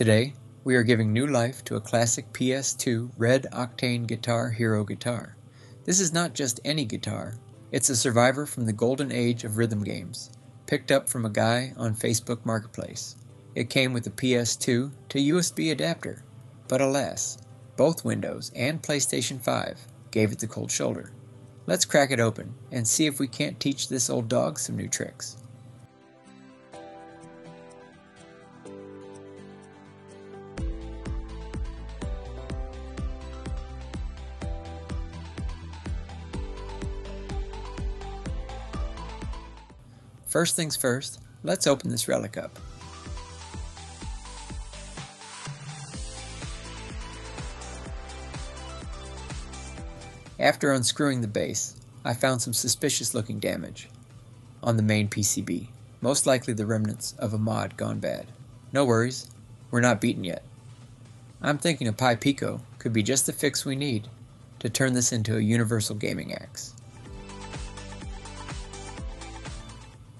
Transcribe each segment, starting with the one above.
Today, we are giving new life to a classic PS2 Red Octane Guitar Hero guitar. This is not just any guitar, it's a survivor from the golden age of rhythm games, picked up from a guy on Facebook Marketplace. It came with a PS2 to USB adapter, but alas, both Windows and PlayStation 5 gave it the cold shoulder. Let's crack it open and see if we can't teach this old dog some new tricks. First things first, let's open this relic up. After unscrewing the base, I found some suspicious looking damage on the main PCB, most likely the remnants of a mod gone bad. No worries, we're not beaten yet. I'm thinking a Pi Pico could be just the fix we need to turn this into a universal gaming axe.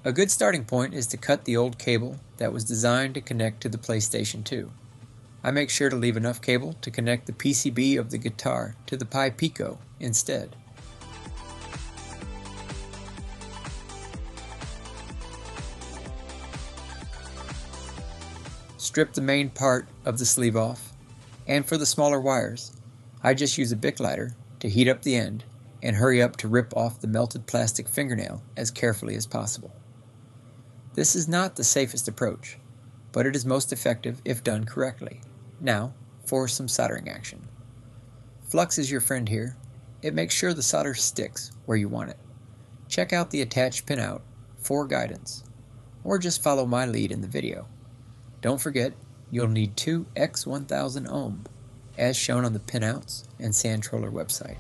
A good starting point is to cut the old cable that was designed to connect to the PlayStation 2. I make sure to leave enough cable to connect the PCB of the guitar to the Pi Pico instead. Strip the main part of the sleeve off, and for the smaller wires, I just use a Bic lighter to heat up the end and hurry up to rip off the melted plastic fingernail as carefully as possible. This is not the safest approach, but it is most effective if done correctly. Now, for some soldering action. Flux is your friend here. It makes sure the solder sticks where you want it. Check out the attached pinout for guidance, or just follow my lead in the video. Don't forget, you'll need two X1000 ohm, as shown on the pinouts and Santroller website.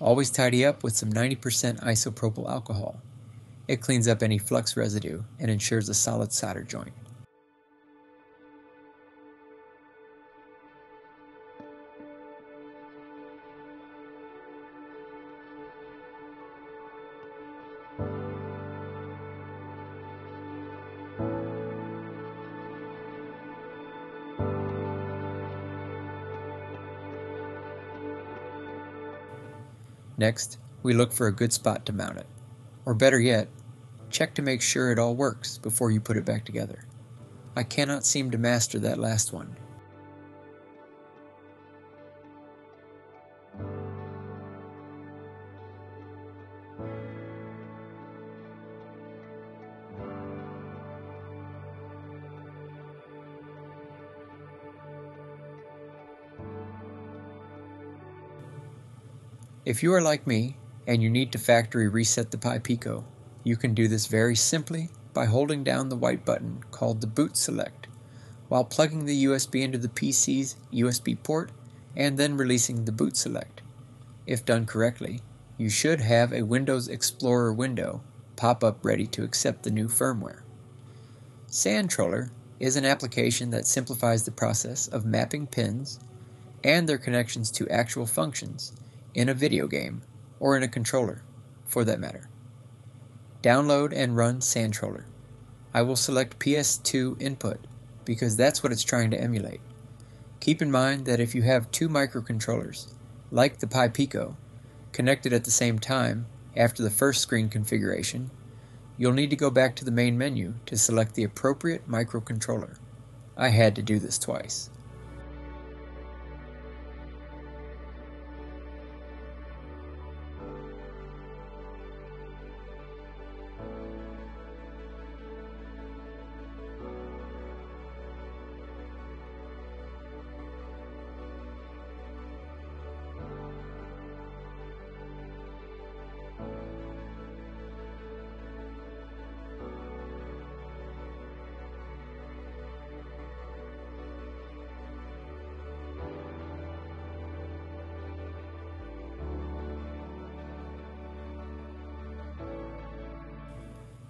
Always tidy up with some 90% isopropyl alcohol. It cleans up any flux residue and ensures a solid solder joint. Next, we look for a good spot to mount it. Or better yet, check to make sure it all works before you put it back together. I cannot seem to master that last one. If you are like me and you need to factory reset the Pi Pico, You can do this very simply by holding down the white button called the boot select while plugging the USB into the PC's USB port and then releasing the boot select. If done correctly, you should have a Windows Explorer window pop up ready to accept the new firmware. Santroller is an application that simplifies the process of mapping pins and their connections to actual functions in a video game or in a controller, for that matter. Download and run Santroller. I will select PS2 input because that's what it's trying to emulate. Keep in mind that if you have two microcontrollers, like the Pi Pico, connected at the same time after the first screen configuration, you'll need to go back to the main menu to select the appropriate microcontroller. I had to do this twice.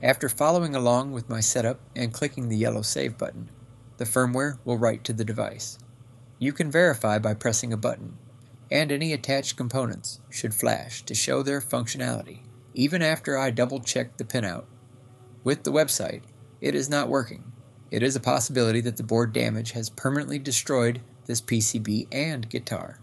After following along with my setup and clicking the yellow Save button, the firmware will write to the device. You can verify by pressing a button, and any attached components should flash to show their functionality, even after I double check the pinout. With the website, it is not working. It is a possibility that the board damage has permanently destroyed this PCB and guitar.